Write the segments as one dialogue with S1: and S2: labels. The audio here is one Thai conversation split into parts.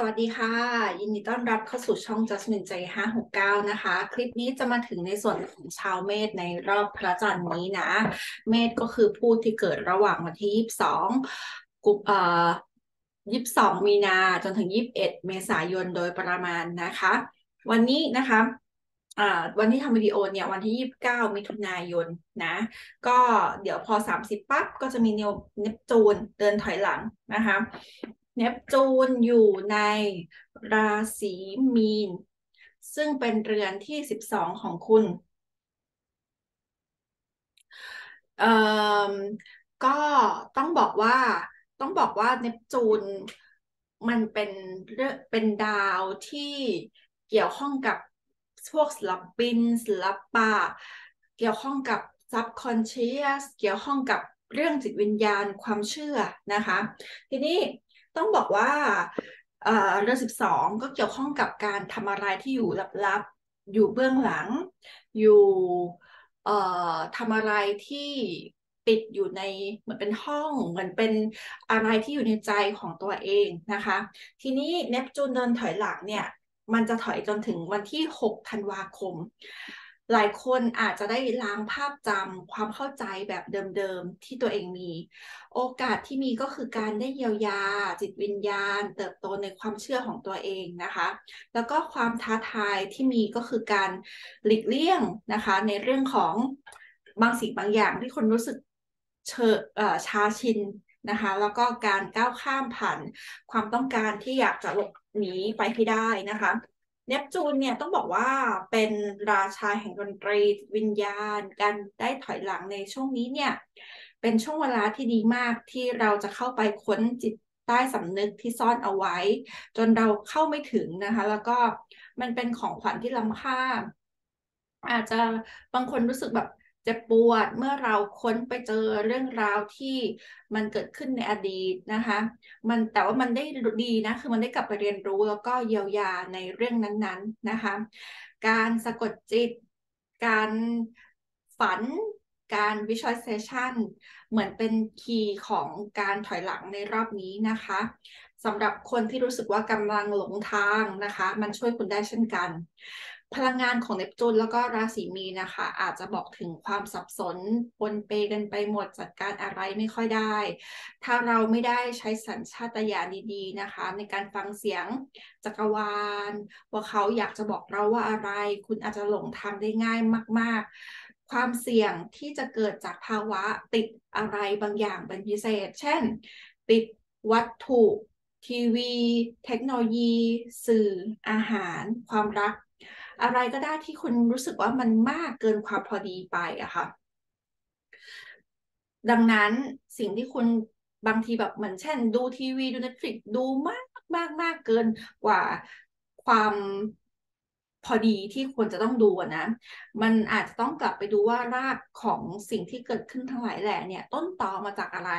S1: สวัสดีค่ะ ยินดีต้อนรับเข้าสู่ช่อง just หนึ่งใจห้าหกเก้านะคะ คลิปนี้จะมาถึงในส่วนของชาวเมษในรอบพระจันทร์นี้นะ เมษก็คือผู้ที่เกิดระหว่างวันที่ยี่สิบสองกุมเอ่อยี่สิบสองมีนาจนถึงยี่สิบเอ็ดเมษายนโดยประมาณนะคะ วันนี้นะคะวันที่ทำวิดีโอเนี่ยวันที่ยี่สิบเก้ามิถุนายนนะ ก็เดี๋ยวพอสามสิบปั๊บก็จะมีเนปจูนเดินถอยหลังนะคะ เนปจูนอยู่ในราศีมีน ซึ่งเป็นเรือนที่สิบสองของคุณ เอ่อก็ต้องบอกว่าต้องบอกว่าเนปจูนมันเป็นเรื่อเป็นดาวที่เกี่ยวข้องกับพวกศิลปินศิลปะ เกี่ยวข้องกับ subconscious เกี่ยวข้องกับเรื่องจิตวิญญาณความเชื่อนะคะ ทีนี้ ต้องบอกว่าเรื่องสิบสองก็เกี่ยวข้องกับการทำอะไรที่อยู่ลับๆ อยู่เบื้องหลัง อยู่ทำอะไรที่ติดอยู่ในเหมือนเป็นห้องเหมือนเป็นอะไรที่อยู่ในใจของตัวเองนะคะ ทีนี้เนปจูนเดินถอยหลังเนี่ย มันจะถอยจนถึงวันที่ 6 ธันวาคม หลายคนอาจจะได้ล้างภาพจำความเข้าใจแบบเดิมๆ ที่ตัวเองมี โอกาสที่มีก็คือการได้เยียวยา จิตวิญญาณ เติบโตในความเชื่อของตัวเองนะคะ แล้วก็ความท้าทายที่มีก็คือการหลีกเลี่ยงนะคะ ในเรื่องของบางสิ่งบางอย่างที่คนรู้สึกเชอชาชินนะคะแล้วก็การก้าวข้ามผ่านความต้องการที่อยากจะหลบหนีไปให้ได้นะคะ เนปจูนเนี่ยต้องบอกว่าเป็นราชาแห่งดนตรีวิญญาณ การได้ถอยหลังในช่วงนี้เนี่ยเป็นช่วงเวลาที่ดีมากที่เราจะเข้าไปค้นจิตใต้สำนึกที่ซ่อนเอาไว้ จนเราเข้าไม่ถึงนะคะ แล้วก็มันเป็นของขวัญที่ล้ำค่าอาจจะบางคนรู้สึกแบบ จ็บปวดเมื่อเราค้นไปเจอเรื่องราวที่มันเกิดขึ้นในอดีตนะคะ มันแต่ว่ามันได้ดีนะคือมันได้กลับไปเรียนรู้แล้วก็เยียวยาในเรื่องนั้นๆนะคะ การสะกดจิต การฝันการ visualization เหมือนเป็นคีย์ของการถอยหลังในรอบนี้นะคะสำหรับคนที่รู้สึกว่ากำลังหลงทางนะคะ มันช่วยคุณได้เช่นกัน พลังงานของเนปจูนแล้วก็ราศีมีนะคะ อาจจะบอกถึงความสับสนปนเปกันไปหมดจัดการอะไรไม่ค่อยได้ ถ้าเราไม่ได้ใช้สัญชาตญาณดีๆนะคะ ในการฟังเสียงจักรวาล ว่าเขาอยากจะบอกเราว่าอะไร คุณอาจจะหลงทางได้ง่ายมาก ๆ ความเสี่ยงที่จะเกิดจากภาวะติดอะไรบางอย่างเป็นพิเศษ เช่น ติดวัตถุทีวี เทคโนโลยี สื่ออาหาร ความรัก อะไรก็ได้ที่คุณรู้สึกว่ามันมากเกินความพอดีไปอะค่ะ ดังนั้นสิ่งที่คุณบางทีแบบเหมือนเช่น ดูทีวีดูเน็ตฟลิกดูมากมากมากเกินกว่าความพอดีที่ควรจะต้องดูนะ มันอาจจะต้องกลับไปดูว่ารากของสิ่งที่เกิดขึ้นทั้งหลายแหล่เนี่ย ต้นตอมาจากอะไร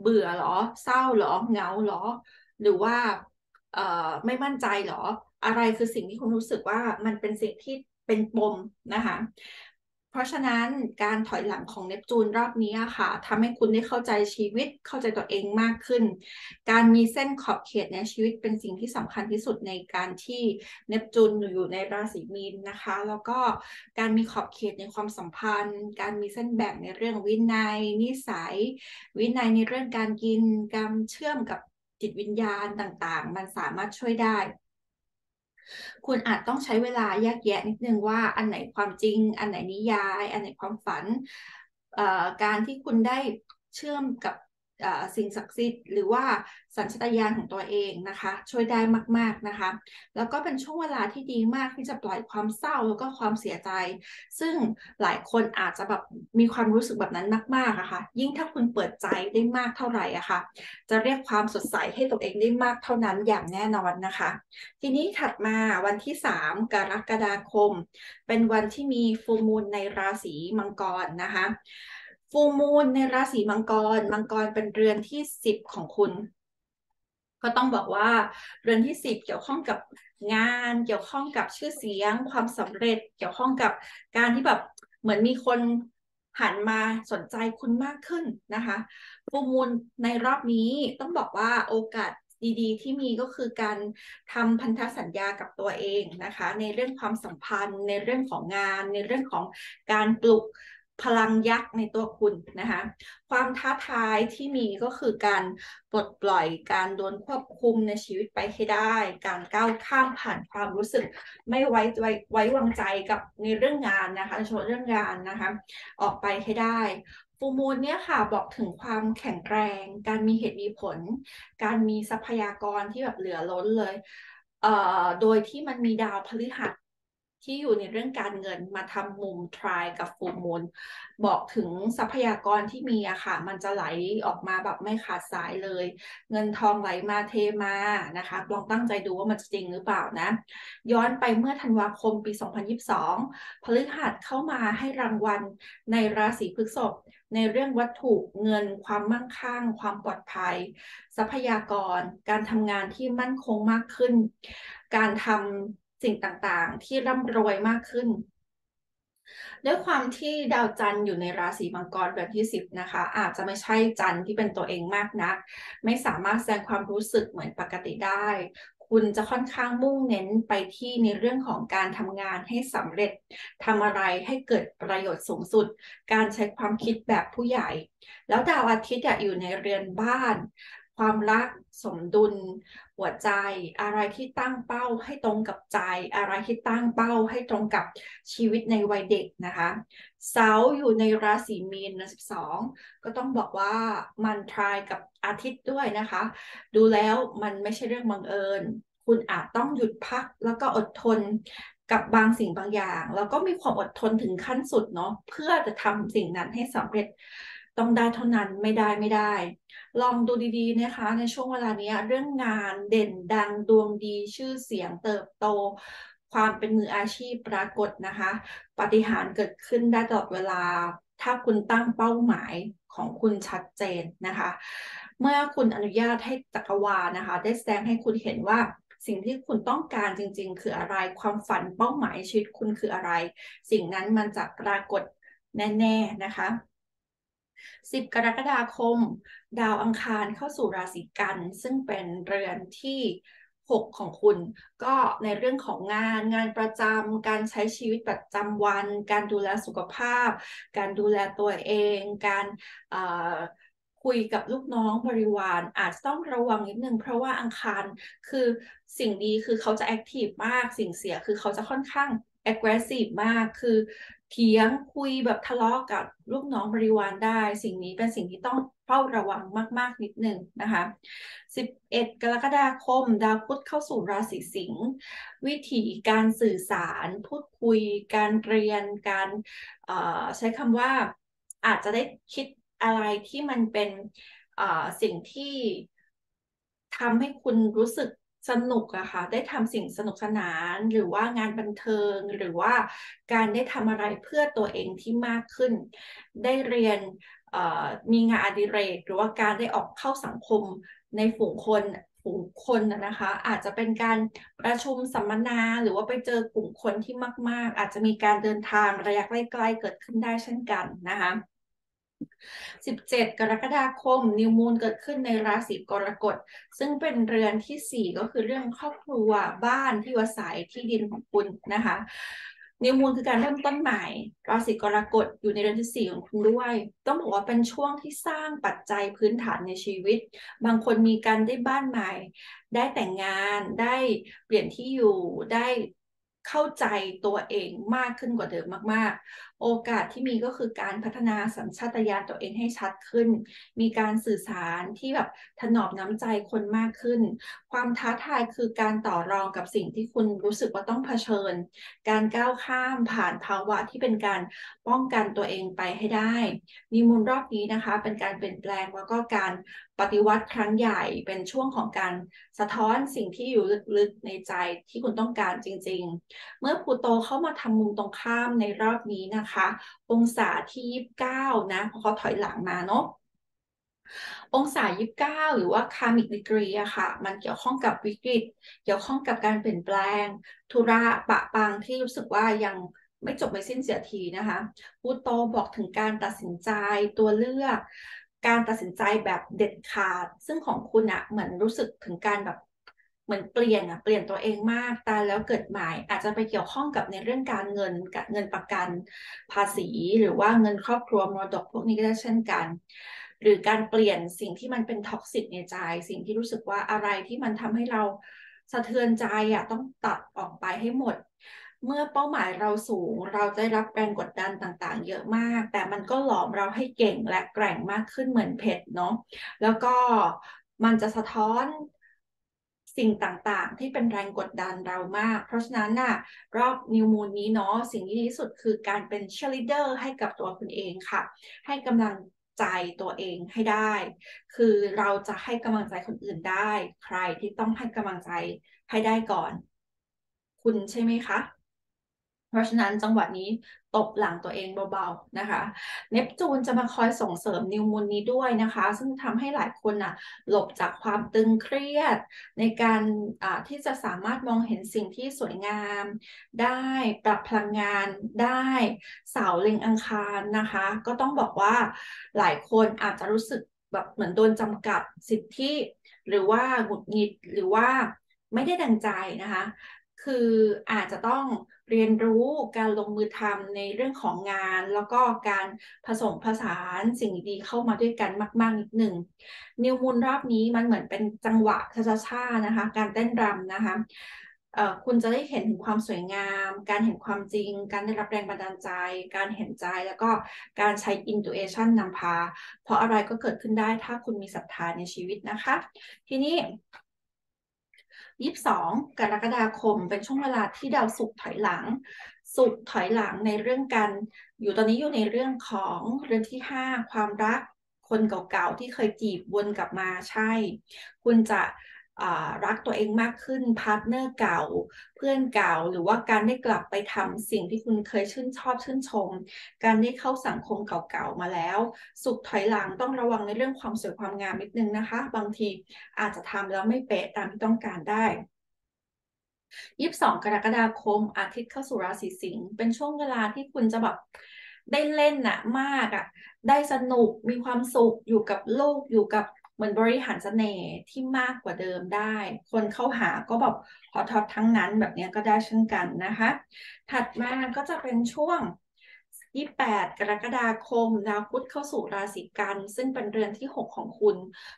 S1: เบื่อหรอ เศร้าหรอ เหงาหรอ หรือว่า ไม่มั่นใจหรอ อะไรคือสิ่งที่คุณรู้สึกว่ามันเป็นสิ่งที่เป็นปมนะคะ เพราะฉะนั้นการถอยหลังของเนปจูนรอบนี้ค่ะทำให้คุณได้เข้าใจชีวิตเข้าใจตัวเองมากขึ้น การมีเส้นขอบเขตในชีวิตเป็นสิ่งที่สำคัญที่สุดในการที่เนปจูนอยู่ในราศีมีนนะคะ แล้วก็การมีขอบเขตในความสัมพันธ์ การมีเส้นแบ่งในเรื่องวินัย นิสัย วินัยในเรื่องการกินการเชื่อมกับ จิตวิญญาณต่างๆ มันสามารถช่วยได้ คุณอาจต้องใช้เวลาแยกแยะนิดนึงว่าอันไหนความจริง อันไหนนิยาย อันไหนความฝันการที่คุณได้เชื่อมกับ สิ่งศักดิ์สิทธิ์หรือว่าสัญชตาตญาณของตัวเองนะคะ ช่วยได้มากๆนะคะ แล้วก็เป็นช่วงเวลาที่ดีมากที่จะปล่อยความเศร้าแล้วก็ความเสียใจ ซึ่งหลายคนอาจจะแบบมีความรู้สึกแบบนั้นมากๆอะคะ่ะ ยิ่งถ้าคุณเปิดใจได้มากเท่าไหร่อะคะ่ะ จะเรียกความสดใสให้ตัวเองได้มากเท่านั้นอย่างแน่นอนนะคะ ทีนี้ถัดมาวันที่ 3 กรกฎาคม เป็นวันที่มีฟูมูลในราศีมังกรนะคะ ฟูมูลในราศีมังกร มังกรเป็นเรือนที่สิบของคุณ ก็ต้องบอกว่าเรือนที่สิบเกี่ยวข้องกับงานเกี่ยวข้องกับชื่อเสียง ความสำเร็จเกี่ยวข้องกับการที่แบบเหมือนมีคนหันมาสนใจคุณมากขึ้นนะคะฟูมูลในรอบนี้ต้องบอกว่าโอกาสดีๆ ที่มีก็คือการทำพันธสัญญากับตัวเองนะคะ ในเรื่องความสัมพันธ์ ในเรื่องของงาน ในเรื่องของการปลุก พลังยักษ์ในตัวคุณนะคะ ความท้าทายที่มีก็คือการปลดปล่อยการโดนควบคุมในชีวิตไปให้ได้ การก้าวข้ามผ่านความรู้สึก ไม่ไว้ไว้ไว้วางใจกับในเรื่องงานนะคะโชว์เรื่องงานนะคะ ออกไปให้ได้ฟูมูลเนี่ยค่ะบอกถึงความแข็งแรง การมีเหตุมีผล การมีทรัพยากรที่แบบเหลือล้นเลยเอ่อโดยที่มันมีดาวพฤหัส ที่อยู่ในเรื่องการเงินมาทำมุมทรายกับฟูมูลบอกถึงทรัพยากรที่มีอะค่ะ มันจะไหลออกมาแบบไม่ขาดสายเลย เงินทองไหลมาเทมานะคะลองตั้งใจดูว่ามันจะจริงหรือเปล่านะ ย้อนไปเมื่อธันวาคมปี 2022 พฤหัสเข้ามาให้รางวัลในราศีพฤษภในเรื่องวัตถุเงินความมั่งคั่ง ความปลอดภัย ทรัพยากร การทำงานที่มั่นคงมากขึ้น การทำ สิ่งต่างๆ ที่ร่ำรวยมากขึ้น ด้วยความที่ดาวจันทร์อยู่ในราศีมังกรแบบที่สิบนะคะ อาจจะไม่ใช่จันทร์ที่เป็นตัวเองมากนัก ไม่สามารถแสดงความรู้สึกเหมือนปกติได้ คุณจะค่อนข้างมุ่งเน้นไปที่ในเรื่องของการทำงานให้สำเร็จทำอะไรให้เกิดประโยชน์สูงสุด การใช้ความคิดแบบผู้ใหญ่ แล้วดาวอาทิตย์อยู่ในเรือนบ้าน ความรักสมดุล หัวใจ อะไรที่ตั้งเป้าให้ตรงกับใจ อะไรที่ตั้งเป้าให้ตรงกับชีวิตในวัยเด็กนะคะเสาอยู่ในราศีมีนนะ12 ก็ต้องบอกว่ามันทรายกับอาทิตย์ด้วยนะคะ ดูแล้วมันไม่ใช่เรื่องบังเอิญ คุณอาจต้องหยุดพักแล้วก็อดทนกับบางสิ่งบางอย่าง แล้วก็มีความอดทนถึงขั้นสุดเนาะเพื่อจะทำสิ่งนั้นให้สำเร็จ ต้องได้เท่านั้นไม่ได้ไม่ได้ ลองดูดีๆนะคะ ในช่วงเวลานี้เรื่องงานเด่นดังดวงดีชื่อเสียงเติบโต ความเป็นมืออาชีพปรากฏนะคะปฏิหารเกิดขึ้นได้ตลอดเวลา ถ้าคุณตั้งเป้าหมายของคุณชัดเจนนะคะ เมื่อคุณอนุญาตให้จักรวาลนะคะ ได้แสดงให้คุณเห็นว่าสิ่งที่คุณต้องการจริง ๆ คืออะไรความฝันเป้าหมายชีวิตคุณคืออะไร สิ่งนั้นมันจะปรากฏแน่ ๆ นะคะ 10 กรกฎาคม ดาวอังคารเข้าสู่ราศีกัน ซึ่งเป็นเรือนที่ 6 ของคุณ ก็ในเรื่องของงานงานประจำการใช้ชีวิตประจำวัน การดูแลสุขภาพ การดูแลตัวเอง การคุยกับลูกน้องบริวารอาจจะต้องระวังนิดนึงเพราะว่าอังคารคือสิ่งดีคือเขาจะ active มากสิ่งเสียคือเขาจะค่อนข้าง aggressive มาก คือ เถียงคุยแบบทะเลาะกับลูกน้องบริวารได้ สิ่งนี้เป็นสิ่งที่ต้องเฝ้าระวังมาก ๆ นิดหนึ่งนะคะ 11 กรกฎาคม ดาวพุธเข้าสู่ราศีสิงห์วิธีการสื่อสาร พูดคุย การเรียน การใช้คำว่าอาจจะได้คิดอะไรที่มันเป็นสิ่งที่ทำให้คุณรู้สึก สนุกอะค่ะ ได้ทำสิ่งสนุกสนาน หรือว่างานบันเทิง หรือว่าการได้ทำอะไรเพื่อตัวเองที่มากขึ้น ได้เรียนมีงานอดิเรก หรือว่าการได้ออกเข้าสังคมในฝูงคนฝูงคนนะคะ อาจจะเป็นการประชุมสัมมนา หรือว่าไปเจอกลุ่มคนที่มาก ๆ อาจจะมีการเดินทางระยะใกล้ ๆ เกิดขึ้นได้เช่นกันนะคะ 17 กรกฎาคมนิวมูนเกิดขึ้นในราศีกรกฎซึ่งเป็นเรือนที่ 4 ก็คือเรื่องครอบครัวบ้านที่อาศัยที่ดินของคุณนะคะนิวมูนคือการเริ่มต้นใหม่ราศีกรกฎอยู่ในเรือนที่ 4 ของคุณด้วย ต้องบอกว่าเป็นช่วงที่สร้างปัจจัยพื้นฐานในชีวิต บางคนมีการได้บ้านใหม่ ได้แต่งงาน ได้เปลี่ยนที่อยู่ ได้ เข้าใจตัวเองมากขึ้นกว่าเดิมมาก ๆ โอกาสที่มีก็คือการพัฒนาสัญชาตญาณตัวเองให้ชัดขึ้น มีการสื่อสารที่แบบถนอมน้ำใจคนมากขึ้น ความท้าทายคือการต่อรองกับสิ่งที่คุณรู้สึกว่าต้องเผชิญ การก้าวข้ามผ่านภาวะที่เป็นการป้องกันตัวเองไปให้ได้มีมูลรอบนี้นะคะ เป็นการเปลี่ยนแปลงแล้วก็การ ปฏิวัติครั้งใหญ่เป็นช่วงของการสะท้อนสิ่งที่อยู่ลึกๆในใจที่คุณต้องการจริง ๆ เมื่อพลูโตเข้ามาทำมุมตรงข้ามในรอบนี้นะคะ องศาที่29นะเพราะเขาถอยหลังมาเนาะองศา 29 หรือว่าคามิกดีกรีอะค่ะ มันเกี่ยวข้องกับวิกฤต เกี่ยวข้องกับการเปลี่ยนแปลง ธุระปะปังที่รู้สึกว่ายังไม่จบไม่สิ้นเสียทีนะคะพูโตบอกถึงการตัดสินใจตัวเลือก การตัดสินใจแบบเด็ดขาด ซึ่งของคุณอะเหมือนรู้สึกถึงการแบบเหมือนเปลี่ยนอะเปลี่ยนตัวเองมากแต่แล้วเกิดหมายอาจจะไปเกี่ยวข้องกับในเรื่องการเงินกับเงินประกันภาษี หรือว่าเงินครอบครัวมรดกพวกนี้ก็ได้เช่นกัน หรือการเปลี่ยนสิ่งที่มันเป็น toxic ในใจสิ่งที่รู้สึกว่าอะไรที่มันทำให้เราสะเทือนใจอะต้องตัดออกไปให้หมด เมื่อเป้าหมายเราสูงเราได้รับแรงกดดันต่างๆ เยอะมาก แต่มันก็หลอมเราให้เก่งและแกร่งมากขึ้นเหมือนเพชรเนาะแล้วก็มันจะสะท้อนสิ่งต่างๆ ที่เป็นแรงกดดันเรามาก เพราะฉะนั้นน่ะรอบนิวมูนนี้เนาะสิ่งที่ดีที่สุดคือการเป็นเชลิเดอร์ให้กับตัวคุณเองค่ะ ให้กำลังใจตัวเองให้ได้ คือเราจะให้กำลังใจคนอื่นได้ ใครที่ต้องให้กำลังใจให้ได้ก่อน คุณใช่ไหมคะ เพราะฉะนั้นจังหวะนี้ตบหลังตัวเองเบาๆนะคะ เนปจูนจะมาคอยส่งเสริมนิวมูลนี้ด้วยนะคะ ซึ่งทำให้หลายคนอะหลบจากความตึงเครียด ในการที่จะสามารถมองเห็นสิ่งที่สวยงาม ได้ปรับพลังงานได้เสาเล็งอังคารนะคะ ก็ต้องบอกว่าหลายคนอาจจะรู้สึกแบบเหมือนโดนจำกัดสิทธิ หรือว่าหงุดหงิดหรือว่าไม่ได้ดังใจนะคะ คืออาจจะต้องเรียนรู้การลงมือทำในเรื่องของงาน แล้วก็การผสมผสานสิ่งดีเข้ามาด้วยกันมาก ๆ นิดหนึ่งนิวมูลรอบนี้มันเหมือนเป็นจังหวะช้าๆนะคะ การเต้นรำนะคะคุณจะได้เห็นถึงความสวยงาม การเห็นความจริง การได้รับแรงบันดาลใจ การเห็นใจ แล้วก็การใช้ intuition นำพา เพราะอะไรก็เกิดขึ้นได้ถ้าคุณมีศรัทธาในชีวิตนะคะ ทีนี้ 22 กรกฎาคม เป็นช่วงเวลาที่ดาวศุกร์ถอยหลังศุกร์ถอยหลังในเรื่องการอยู่ตอนนี้อยู่ในเรื่องของเรือนที่ 5 ความรักคนเก่าๆที่เคยจีบวนกลับมาใช่ คุณจะ รักตัวเองมากขึ้น partner เก่า เพื่อนเก่าหรือว่าการได้กลับไปทำสิ่งที่คุณเคยชื่นชอบชื่นชม การได้เข้าสังคมเก่าๆมาแล้ว ศุกร์ถอยหลังต้องระวังในเรื่องความสวยความงามนิดนึงนะคะ บางทีอาจจะทำแล้วไม่เป๊ะตามที่ต้องการได้22กรกฎาคม อาทิตย์เข้าสู่ราศีสิงห์เป็นช่วงเวลาที่คุณจะแบบได้เล่นน่ะมากอะ่ะ ได้สนุกมีความสุขอยู่กับโลกอยู่กับ เหมือนบริหารเสน่ห์ที่มากกว่าเดิมได้ คนเข้าหาก็แบบฮอตๆทั้งนั้นแบบนี้ก็ได้เช่นกันนะคะ ถัดมาก็จะเป็นช่วง 28 กรกฎาคมดาวพุธเข้าสู่ราศีกัน ซึ่งเป็นเรือนที่ 6 ของคุณ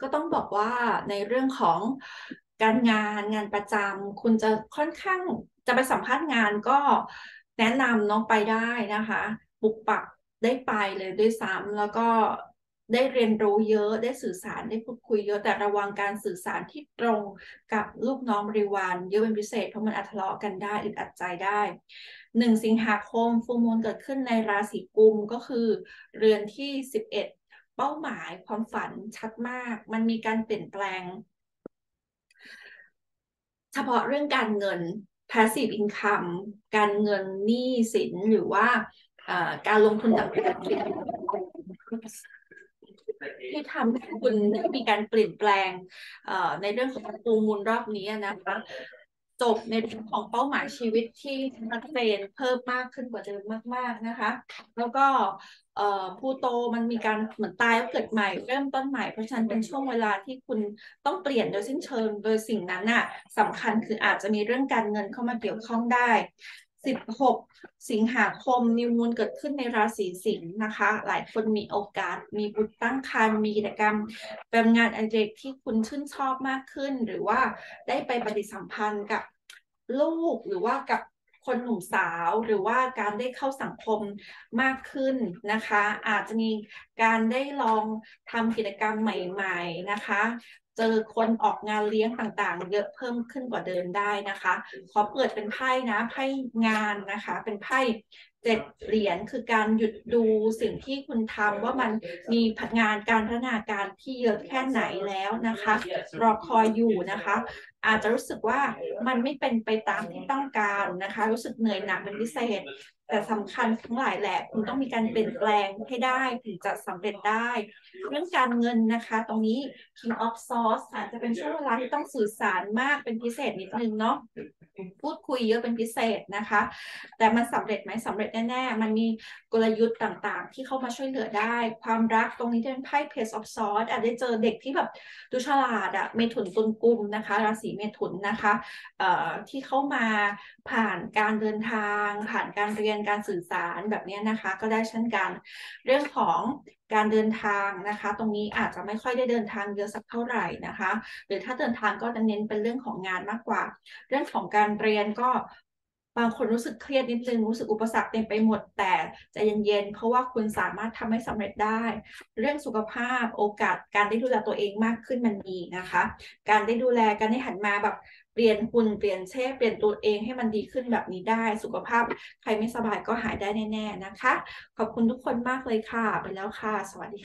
S1: ก็ต้องบอกว่าในเรื่องของการงานงานประจำคุณจะค่อนข้างจะไปสัมภาษณ์งานก็แนะนำน้องไปได้นะคะปุกปักได้ไปเลยด้วยซ้ำแล้วก็ ได้เรียนรู้เยอะได้สื่อสารได้พูดคุยเยอะแต่ระวังการสื่อสารที่ตรงกับลูกน้องบริวารเยอะเป็นพิเศษเพราะมันอัทะเลาะกันได้อึดอัดใจได้หนึ่งสิงหาคมฟูมูลเกิดขึ้นในราศีกุมก็คือ เรือนที่สิบเอ็ดเป้าหมายความฝันชัดมาก มันมีการเปลี่ยนแปลง เฉพาะเรื่องการเงิน passive income การเงินหนี้สินหรือว่าการลงทุนต่างๆ ที่ทำให้คุณมีการเปลี่ยนแปลงในเรื่องของปูมูลรอบนี้นะคะจบในเรื่องของเป้าหมายชีวิตที่ชัดเจนเพิ่มมากขึ้นกว่าเดิมมาก ๆนะคะ แล้วก็ผู้โตมันมีการเหมือนตายแล้วเกิดใหม่เริ่มต้นใหม่เพราะฉะนั้นเป็นช่วงเวลาที่คุณต้องเปลี่ยนโดยสิ้นเชิงโดยสิ่งนั้นน่ะสำคัญคืออาจจะมีเรื่องการเงินเข้ามาเกี่ยวข้องได้ 16 สิงหาคมนิวมูลเกิดขึ้นในราศีสิงห์นะคะ หลายคนมีโอกาส มีบุตรตั้งครรภ์มีกิจกรรมเป็นงานอดิเรกที่คุณชื่นชอบมากขึ้น หรือว่าได้ไปปฏิสัมพันธ์กับลูกหรือว่ากับคนหนุ่มสาวหรือว่าการได้เข้าสังคมมากขึ้นนะคะ อาจจะมีการได้ลองทำกิจกรรมใหม่ ๆนะคะ เจอคนออกงานเลี้ยงต่างๆ เยอะเพิ่มขึ้นกว่าเดิมได้นะคะ ขอเปิดเป็นไพ่นะไพ่งานนะคะ เป็นไพ่เจ็ดเหรียญคือการหยุดดูสิ่งที่คุณทำว่ามันมีงานการพัฒนาการที่เยอะแค่ไหนแล้วนะคะ รอคอยอยู่นะคะ อาจจะรู้สึกว่ามันไม่เป็นไปตามที่ต้องการนะคะ รู้สึกเหนื่อยหนักเป็นพิเศษ แต่สำคัญทั้งหลายแหละคุณต้องมีการเปลี่ยนแปลงให้ได้ถึงจะสำเร็จได้ เรื่องการเงินนะคะ ตรงนี้ King of Swords อาจจะเป็นช่วงเวลาที่ต้องสื่อสารมากเป็นพิเศษนิดนึงเนาะพูดคุยเยอะเป็นพิเศษนะคะ แต่มันสำเร็จไหมสำเร็จแน่ๆ มันมีกลยุทธ์ต่างๆ ที่เข้ามาช่วยเหลือได้ ความรักตรงนี้จะเป็นไพ่ Page of Swords อาจจะเจอเด็กที่แบบดูฉลาดอะเมถุนตุลกุมนะคะราศีเมถุนนะคะเอ่อที่เข้ามา ผ่านการเดินทาง ผ่านการเรียนการสื่อสารแบบนี้นะคะ ก็ได้เช่นกัน เรื่องของการเดินทางนะคะ ตรงนี้อาจจะไม่ค่อยได้เดินทางเยอะสักเท่าไหร่นะคะ หรือถ้าเดินทางก็จะเน้นเป็นเรื่องของงานมากกว่า เรื่องของการเรียนก็บางคนรู้สึกเครียดนิดนึงรู้สึกอุปสรรคเต็มไปหมดแต่ใจเย็นๆเพราะว่าคุณสามารถทำให้สำเร็จได้ เรื่องสุขภาพโอกาสการได้ดูแลตัวเองมากขึ้นมันมีนะคะ การได้ดูแลการได้หันมาแบบ เปลี่ยนหุ่นเปลี่ยนเชฟเปลี่ยนตัวเองให้มันดีขึ้นแบบนี้ได้ สุขภาพใครไม่สบายก็หายได้แน่ ๆนะคะ ขอบคุณทุกคนมากเลยค่ะ ไปแล้วค่ะ สวัสดี